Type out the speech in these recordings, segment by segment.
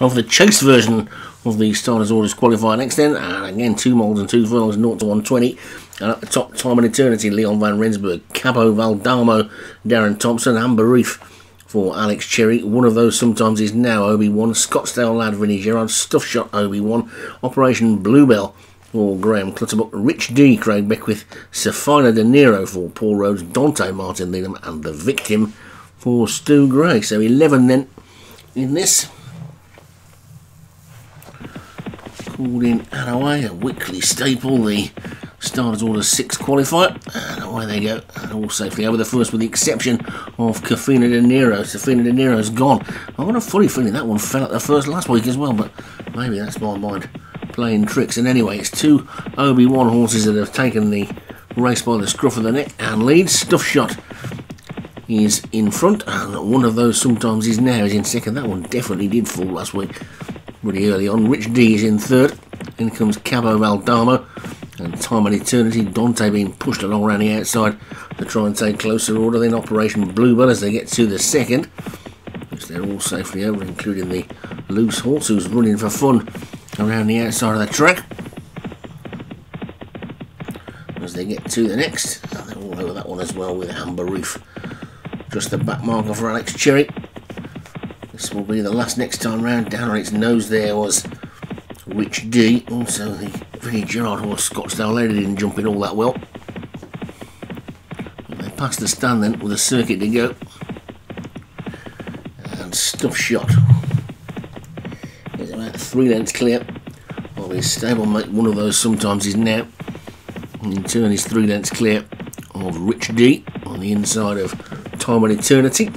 For the chase version of the starters orders qualifier next then. And again, two moulds and two furlongs, 0 to 120. And at the top, Time and Eternity, Leon Van Rensburg, Cabo Valdamo, Darren Thompson, Amber Reef for Alex Cherry. One of those sometimes is now Obi-Wan. Scottsdale lad, Vinnie Gerard, Stuff Shot Obi-Wan. Operation Bluebell for Graham Clutterbuck. Rich D, Craig Beckwith. Safina De Niro for Paul Rhodes, Dante Martin Needham, and The Victim for Stu Gray. So 11 then in this. Called in Anaway, a weekly staple, the Starters Order 6 qualifier, and away they go, and all safely over the first with the exception of Cafina De Niro. Cafina De Niro's gone. I've got a funny feeling that one fell at the first last week as well, but maybe that's my mind playing tricks. And anyway, it's two Obi-Wan horses that have taken the race by the scruff of the neck and lead. Stuff Shot is in front, and one of those sometimes is now is in second. That one definitely did fall last week, pretty early on. Rich D is in third. In comes Cabo Valdamo, and Time and Eternity. Dante being pushed along around the outside to try and take closer order. Then Operation Bluebell as they get to the second, which they're all safely over, including the loose horse who's running for fun around the outside of the track. As they get to the next, they're all over that one as well with Amber Reef. Just the back marker for Alex Cherry. This will be the last next time round. Down on its nose there was Rich D. Also the Vinnie Gerard horse Scottsdale Lady didn't jump in all that well. They passed the stand then with a circuit to go. And Stuff Shot is about three lengths clear of his stablemate. One of those sometimes is now. In turn, is three lengths clear of Rich D on the inside of Time and Eternity.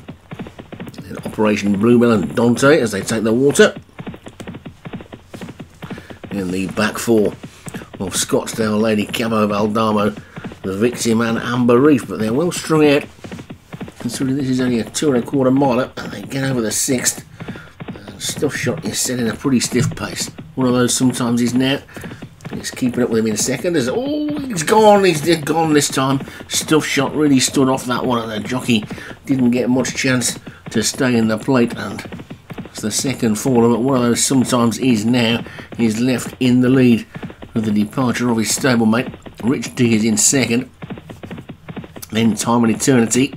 Operation Bluebell and Dante as they take the water. In the back four of Scottsdale Lady, Cabo Valdamo, the victim, and Amber Reef, but they're well strung out. Considering this is only a two and a quarter mile, and they get over the sixth. Stuff Shot is setting a pretty stiff pace. One of those sometimes is now. He's keeping up with him in second. As oh, he's gone. He's gone this time. Stuff Shot really stood off that one, and the jockey didn't get much chance to stay in the plate. And it's the second fall of it. One of those sometimes is now. He's left in the lead with the departure of his stablemate. Rich D is in second. Then Time and Eternity.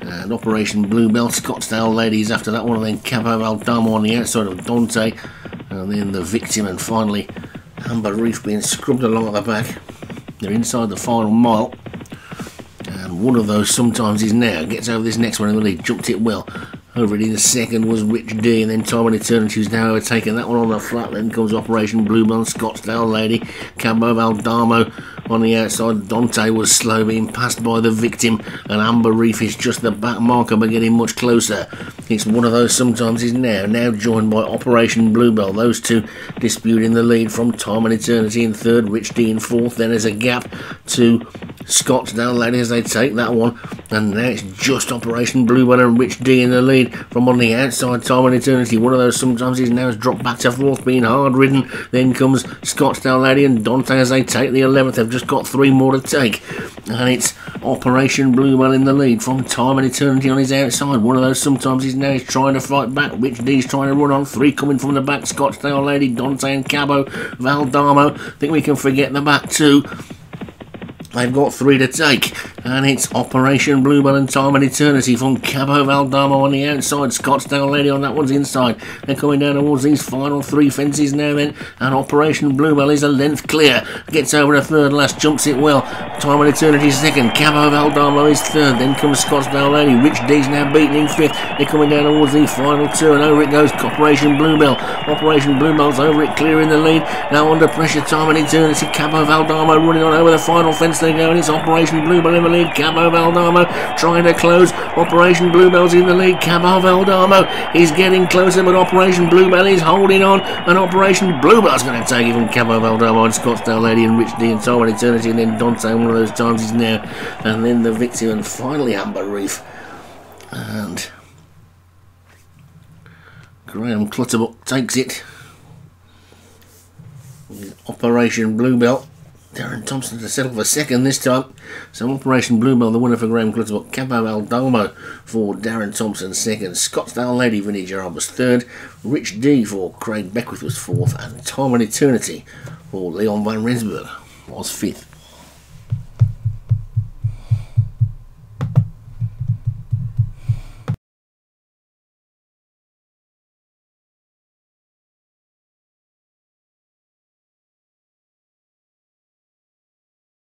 And Operation Bluebell, Scottsdale Ladies after that one, and then Cabo Valdamo on the outside of Dante, and then the victim, and finally Amber Reef being scrubbed along at the back. They're inside the final mile, one of those sometimes is now. Gets over this next one in the lead, jumped it well. Over it in the second was Rich D, and then Time and Eternity who's now overtaken that one on the flat. Then comes Operation Bluebell, Scottsdale Lady, Cabo Valdamo on the outside. Dante was slow, being passed by the victim, and Amber Reef is just the back marker, but getting much closer. It's one of those sometimes is now, now joined by Operation Bluebell. Those two disputing the lead from Time and Eternity in third, Rich D in fourth. Then there's a gap to Scottsdale as they take that one, and now it's just Operation Bluebell and Rich D in the lead from on the outside. Time and Eternity, one of those sometimes is now has dropped back to fourth, being hard ridden. Then comes Scottsdale Lady and Dante as they take the 11th. They've just got three more to take, and it's Operation Bluebell in the lead from Time and Eternity on his outside. One of those sometimes is now he's trying to fight back. Rich D's trying to run on. Three coming from the back. Scottsdale Lady, Dante and Cabo, Valdamo. I think we can forget the back two. They've got three to take, and it's Operation Bluebell and Time and Eternity from Cabo Valdamo on the outside. Scottsdale Lady on that one's inside. They're coming down towards these final three fences now, then, and Operation Bluebell is a length clear. Gets over the third last, jumps it well. Time and Eternity second. Cabo Valdamo is third. Then comes Scottsdale Lady. Rich D's now beaten in fifth. They're coming down towards the final two, and over it goes Operation Bluebell. Operation Bluebell's over it, clearing the lead. Now under pressure, Time and Eternity. Cabo Valdamo running on over the final fence they go, and it's Operation Bluebell in the lead. Cabo Valdamo trying to close. Operation Bluebell's in the lead. Cabo Valdamo is getting closer, but Operation Bluebell is holding on, and Operation Bluebell's going to take it from Cabo Valdamo and Scottsdale Lady and Rich D and and Eternity, and then Dante, one of those times is now, and then the victim, and finally Amber Reef. And Graham Clutterbuck takes it. Operation Bluebell Darren Thompson to settle for second this time. So Operation Bluebell, the winner for Graham Clutterbuck. Cabo Valdamo for Darren Thompson second. Scottsdale Lady Vinnie Gerard was third. Rich D for Craig Beckwith was fourth. And Time and Eternity for Leon Van Rensburg was fifth.